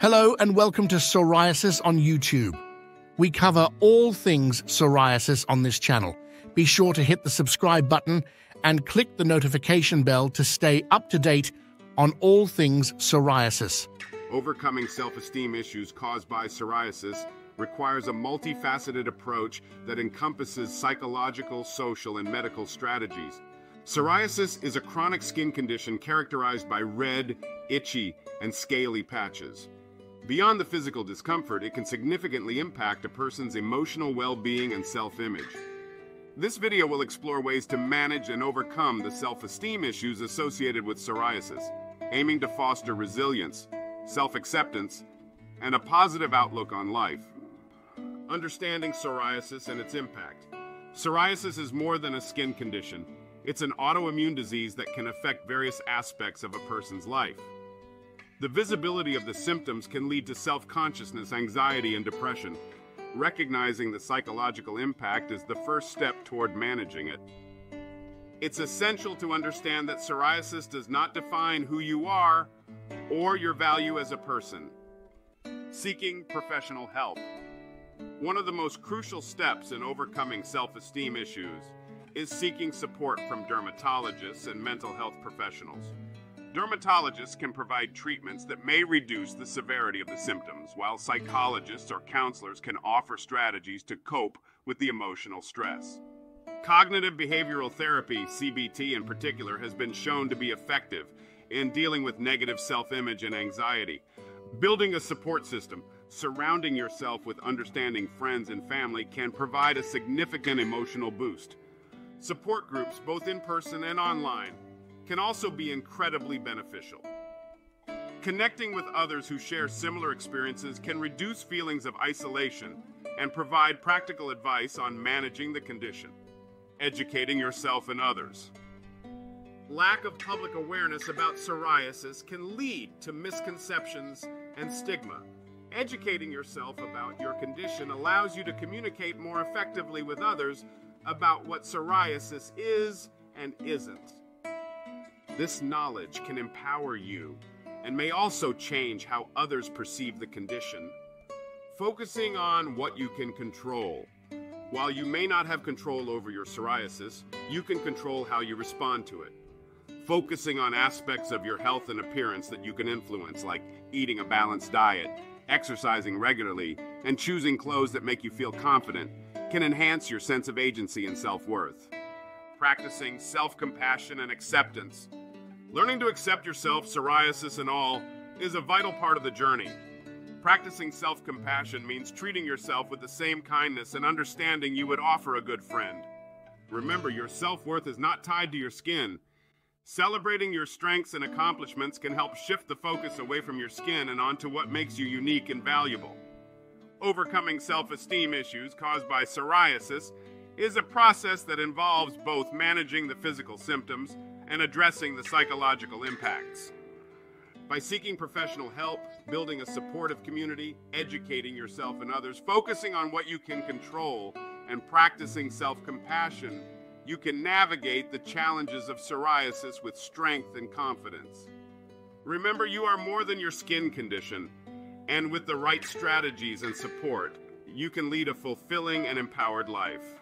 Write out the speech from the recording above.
Hello and welcome to Psoriasis on YouTube. We cover all things psoriasis on this channel. Be sure to hit the subscribe button and click the notification bell to stay up to date on all things psoriasis. Overcoming self-esteem issues caused by psoriasis requires a multifaceted approach that encompasses psychological, social, and medical strategies. Psoriasis is a chronic skin condition characterized by red, itchy, and scaly patches. Beyond the physical discomfort, it can significantly impact a person's emotional well-being and self-image. This video will explore ways to manage and overcome the self-esteem issues associated with psoriasis, aiming to foster resilience, self-acceptance, and a positive outlook on life. Understanding psoriasis and its impact. Psoriasis is more than a skin condition. It's an autoimmune disease that can affect various aspects of a person's life. The visibility of the symptoms can lead to self-consciousness, anxiety, and depression. Recognizing the psychological impact is the first step toward managing it. It's essential to understand that psoriasis does not define who you are or your value as a person. Seeking professional help. One of the most crucial steps in overcoming self-esteem issues is seeking support from dermatologists and mental health professionals. Dermatologists can provide treatments that may reduce the severity of the symptoms, while psychologists or counselors can offer strategies to cope with the emotional stress. Cognitive behavioral therapy, CBT in particular, has been shown to be effective in dealing with negative self-image and anxiety. Building a support system, surrounding yourself with understanding friends and family can provide a significant emotional boost. Support groups, both in person and online, can also be incredibly beneficial. Connecting with others who share similar experiences can reduce feelings of isolation and provide practical advice on managing the condition. Educating yourself and others. Lack of public awareness about psoriasis can lead to misconceptions and stigma. Educating yourself about your condition allows you to communicate more effectively with others about what psoriasis is and isn't. This knowledge can empower you and may also change how others perceive the condition. Focusing on what you can control. While you may not have control over your psoriasis, you can control how you respond to it. Focusing on aspects of your health and appearance that you can influence, like eating a balanced diet, exercising regularly, and choosing clothes that make you feel confident, can enhance your sense of agency and self-worth. Practicing self-compassion and acceptance Learning to accept yourself, psoriasis and all, is a vital part of the journey. Practicing self-compassion means treating yourself with the same kindness and understanding you would offer a good friend. Remember, your self-worth is not tied to your skin. Celebrating your strengths and accomplishments can help shift the focus away from your skin and onto what makes you unique and valuable. Overcoming self-esteem issues caused by psoriasis is a process that involves both managing the physical symptoms and addressing the psychological impacts. By seeking professional help, building a supportive community, educating yourself and others, focusing on what you can control, and practicing self-compassion, you can navigate the challenges of psoriasis with strength and confidence. Remember, you are more than your skin condition, and with the right strategies and support, you can lead a fulfilling and empowered life.